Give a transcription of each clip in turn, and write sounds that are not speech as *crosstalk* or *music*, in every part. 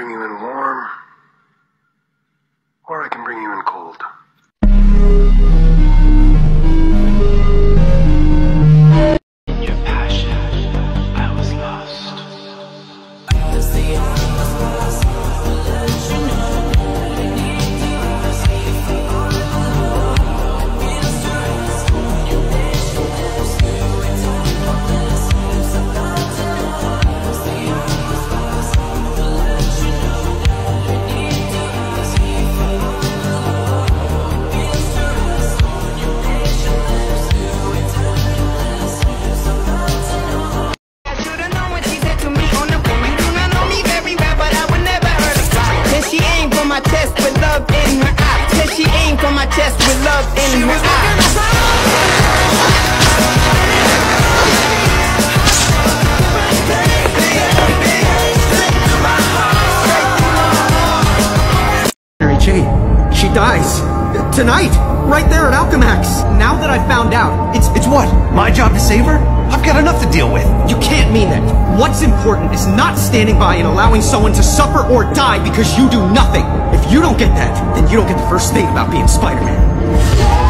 bring you in warm, or I can bring you in cold. Tonight! Right there at Alchemax! Now that I've found out, it's it's what? My job to save her? I've got enough to deal with. You can't mean that. What's important is not standing by and allowing someone to suffer or die because you do nothing. If you don't get that, then you don't get the first thing about being Spider-Man.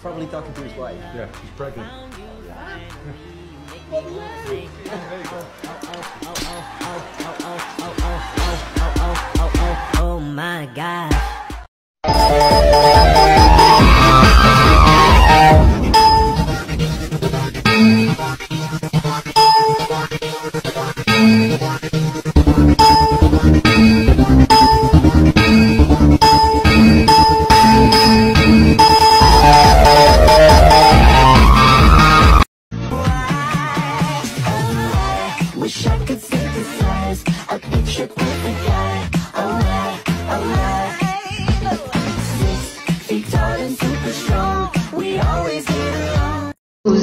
Probably talking to his wife. Yeah, she's pregnant. Oh my gosh.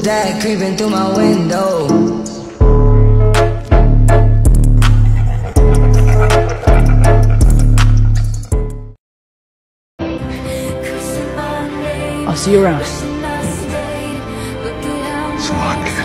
that creeping through my window I'll see you around. Smart.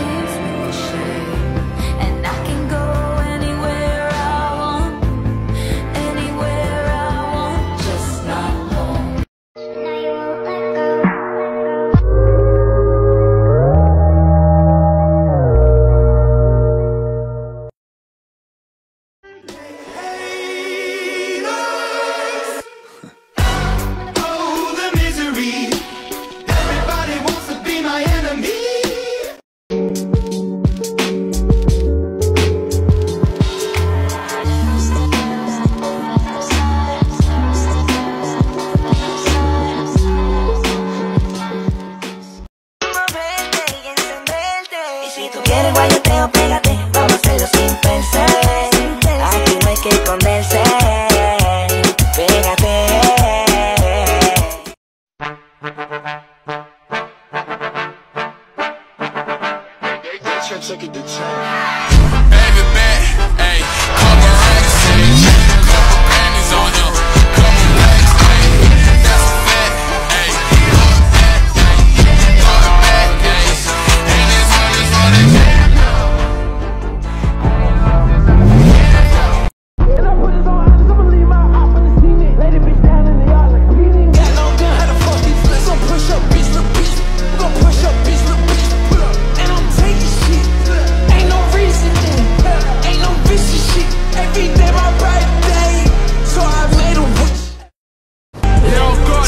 Check it to church.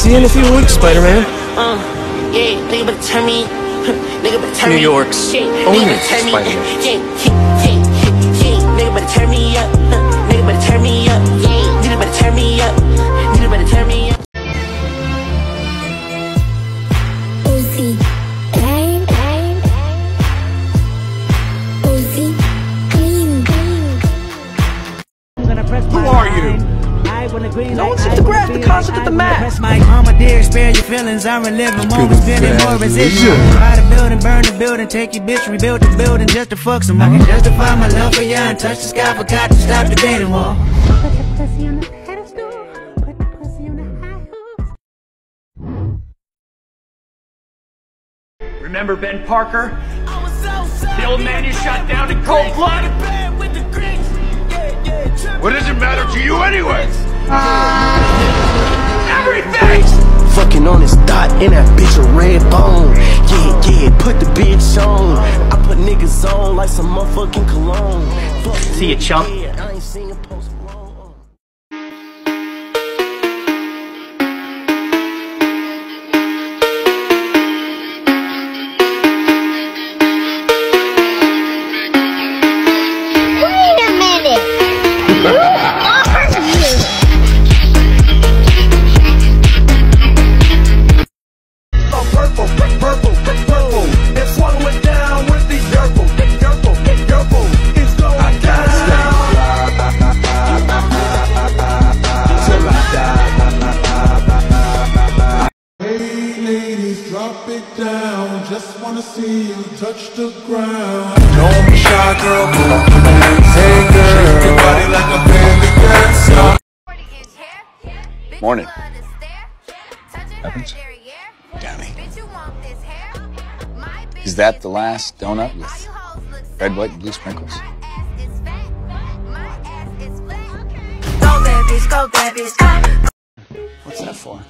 See you in a few weeks, Spider-Man. Uh, yeah, nigga better turn me. *laughs* nigga better turn New. York's only nigga better turn me. Spider-Man. Yeah, yeah, yeah, yeah, yeah, nigga better turn me up. *laughs* Nigga better turn me up. Yeah, nigga better turn me up. Dear, spare your feelings. I'm reliving moments, spending more residual. Buy the building, burn the building, take your bitch, rebuild the building just to fuck some. I can justify my love for you and touch the sky, forgot to stop debating war. Remember Ben Parker? The old man you shot down in cold blood? What does it matter to you anyway? Everything! Fucking on his dot in that bitch a red bone. Yeah, yeah, put the bitch on. I put niggas on like some motherfucking cologne. Fuck See ya, chump. Touch the ground. Don't be shy, girl. Hey, girl. Shake your body like a belly dancer. Morning. Evans? Danny. Is that the last donut with red, white, and blue sprinkles? What's that for?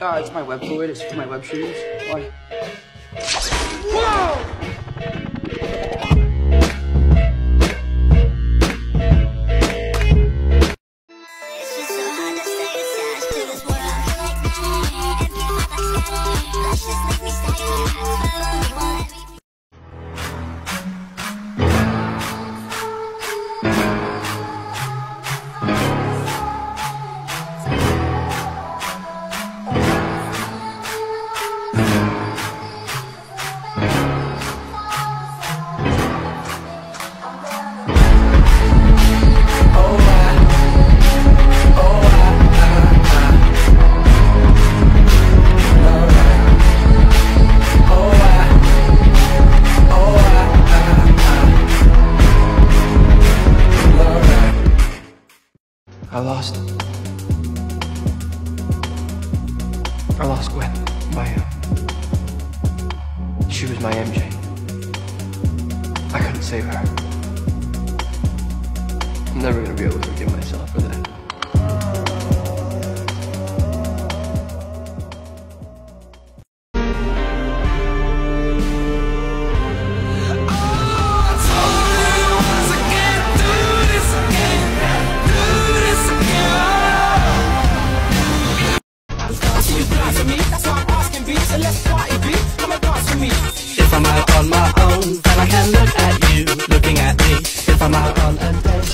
Uh, it's my web fluid. It's for my web shootings. Why? I I lost Gwen. My. Uh, she was my MJ. I couldn't save her. I'm never gonna be able to forgive myself for that. I'm out